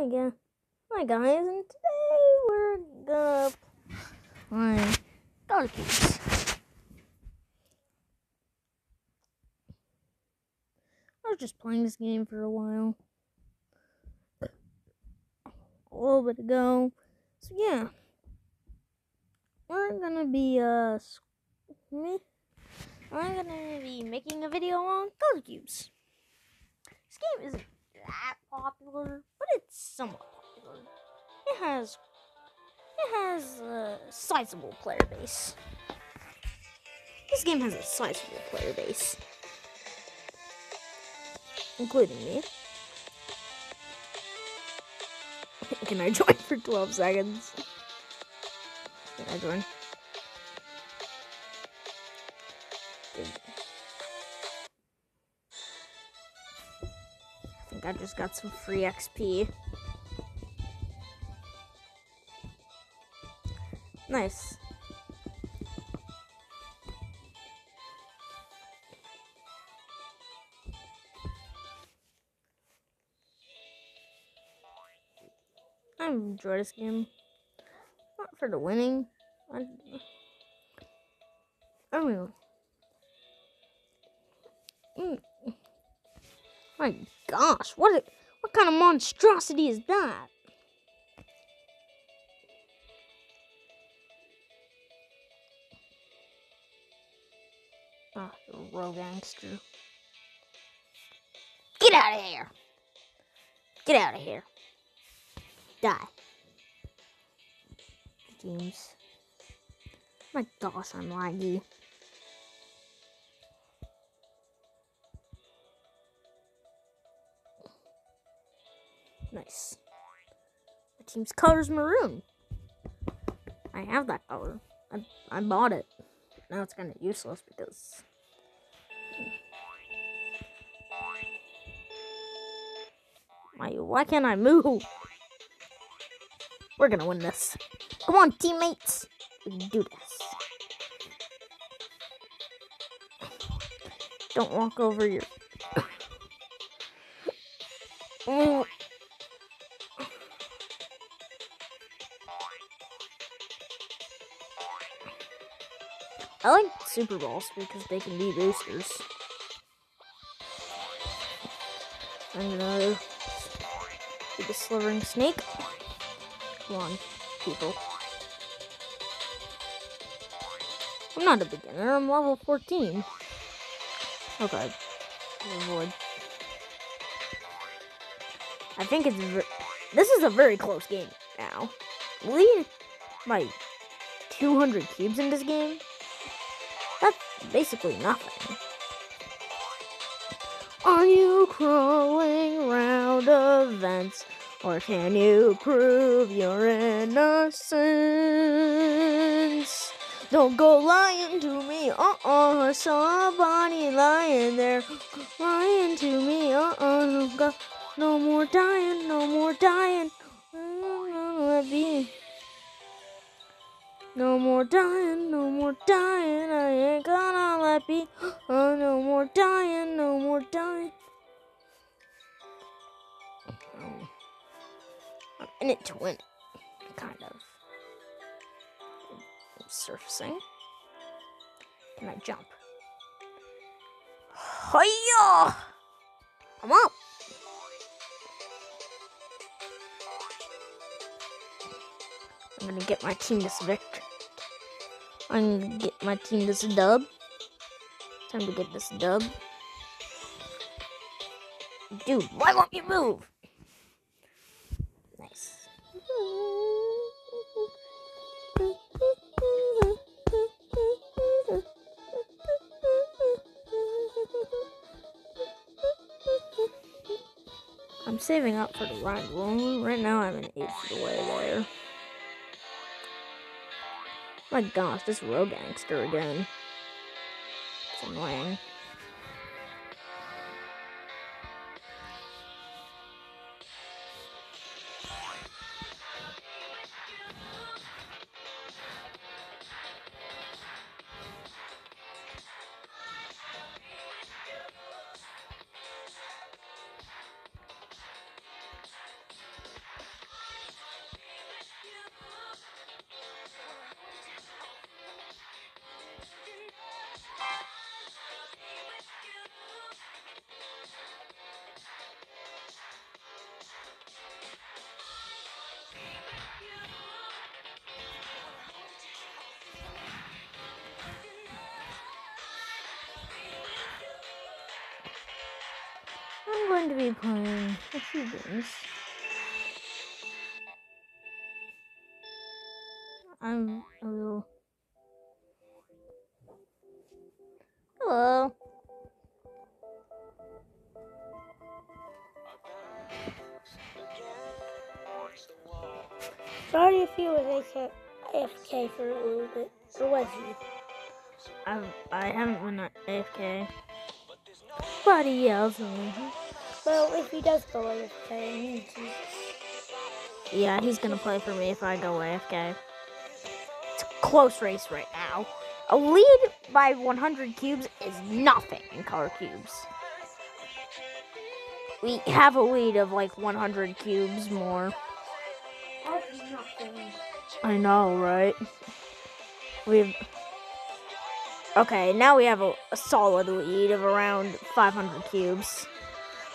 Hi guys, hi guys, and today we're gonna play Darkies. I was just playing this game for a while, a little bit ago. So yeah, we're gonna be uh, me. I'm gonna be making a video on color cubes. This game isn't that popular, but it's somewhat popular. It has it has a sizable player base. This game has a sizable player base, including me. Can I join for 12 seconds? Can I join? I just got some free XP. Nice. I enjoy this game. Not for the winning. I, I know. Mm. Gosh, what a, what kind of monstrosity is that? Ah, rogue gangster. Get out of here! Get out of here. Die. James. My gosh, I'm laggy. Nice. My team's color is maroon. I have that color. I, I bought it. Now it's kind of useless because. Why, why can't I move? We're gonna win this. Come on, teammates. We can do this. Don't walk over your. I like Super Balls because they can be boosters. Gonna do the slithering snake. Come on, people. I'm not a beginner, I'm level 14. Okay. Avoid. I think it's. This is a very close game now. Lead my 200 cubes in this game. Basically nothing. Are you crawling round events? Or can you prove your innocence? Don't go lying to me, uh-uh. I saw a body lying there, lying to me, uh-uh. Go- No more dying, no more dying. Uh, be. No more dying, no more dying. Be. Oh, no more dying, no more dying. Oh. I'm in it to win it, kind of. I'm surfacing. Can I jump? Hiya! I'm up. I'm gonna get my team this victory. I'm gonna get my team this dub. Time to get this dub. Dude, why won't you move? Nice. I'm saving up for the ride room. Right now I'm an eighth of the way there. My gosh, this road gangster again. It's annoying. to be playing a few games. I'm a little. Hello. Sorry if you were AFK for a little bit. Or was he? I've, I haven't been AFK. He yells at me. Well, if he does go AFK, it means he's Yeah, he's gonna play for me if I go AFK. It's a close race right now. A lead by 100 cubes is nothing in color cubes. We have a lead of like 100 cubes more. I know, right? We've. Okay, now we have a, a solid lead of around 500 cubes.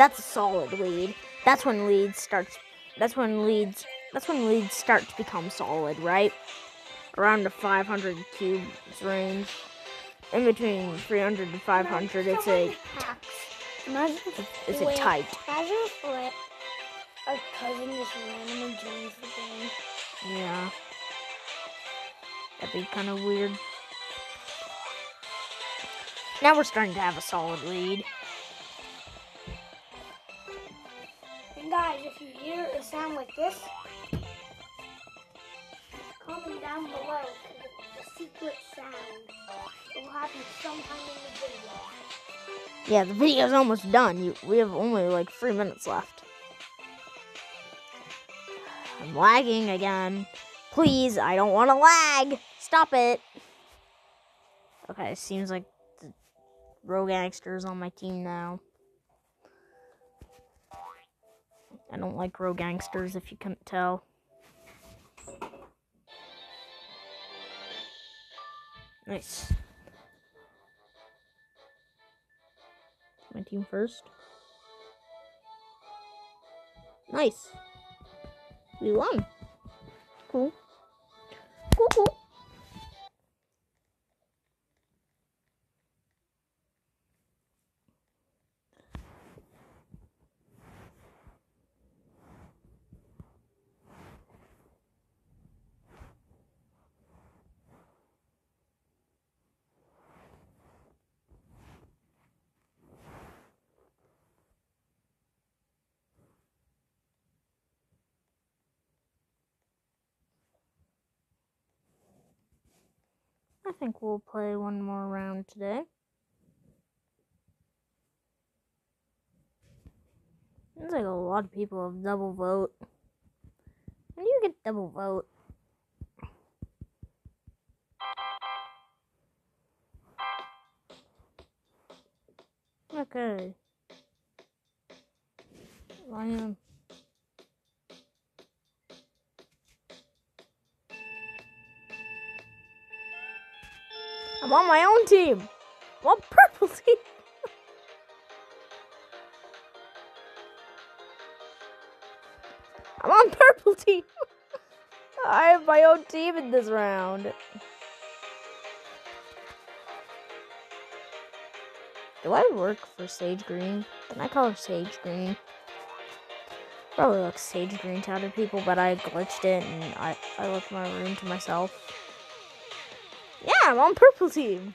That's a solid lead. That's when leads starts. That's when leads. That's when leads start to become solid, right? Around the 500 cubes range. In between 300 to 500, it's a. Imagine it's a tight. Imagine if like, our cousin just randomly joins the game. Yeah. That'd be kind of weird. Now we're starting to have a solid lead. Guys, if you hear a sound like this, comment down below a secret sound. It will happen sometime in the video. Yeah, the video's almost done. We have only like three minutes left. I'm lagging again. Please, I don't want to lag. Stop it. Okay, seems like the rogue gangster is on my team now. I don't like rogue gangsters if you couldn't tell. Nice. My team first. Nice. We won. Cool. Cool, cool. I think we'll play one more round today. Seems like a lot of people have double vote. When do you get double vote? Okay. I Lion. I'm on my own team. I'm on purple team. I'm on purple team. I have my own team in this round. Do I work for Sage Green? Can I call her Sage Green? Probably looks Sage Green to other people, but I glitched it and I, I left my room to myself. Yeah, I'm on purple team.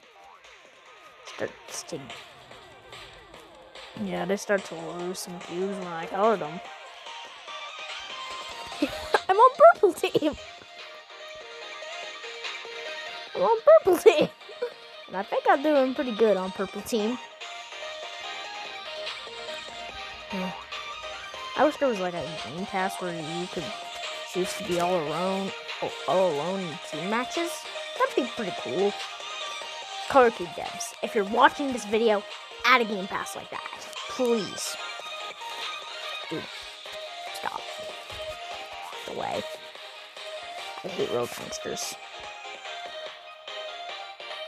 Starts to yeah, they start to lose some cubes when I colored them. I'm on purple team. I'm on purple team. And I think I'm doing pretty good on purple team. Yeah. I wish there was like a game pass where you could choose to be all alone, all alone in team matches. That'd be pretty cool. Color Cube devs, if you're watching this video, add a game pass like that, please. Dude, stop. The way. I hate road gangsters.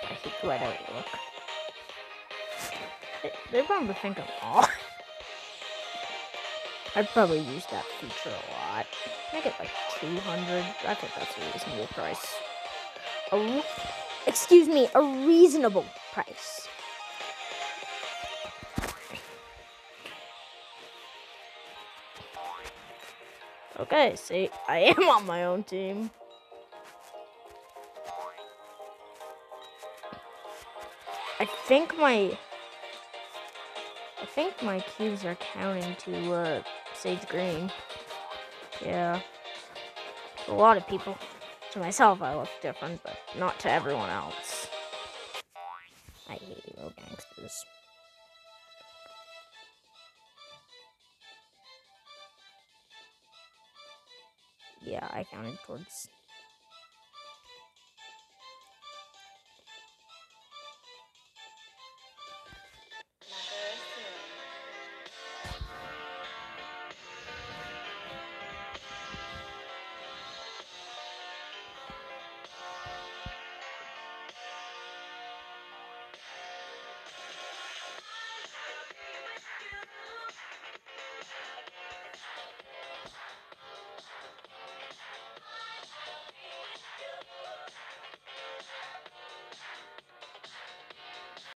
I hate the way they look. They, they probably think I'm. I'd probably use that feature a lot. Make it like 200. I think that's a reasonable price. A excuse me, a reasonable price. Okay, see, I am on my own team. I think my I think my cubes are counting to uh, Sage Green. Yeah. A lot of people. To myself, I look different, but not to everyone else. I hate little gangsters. Yeah, I counted towards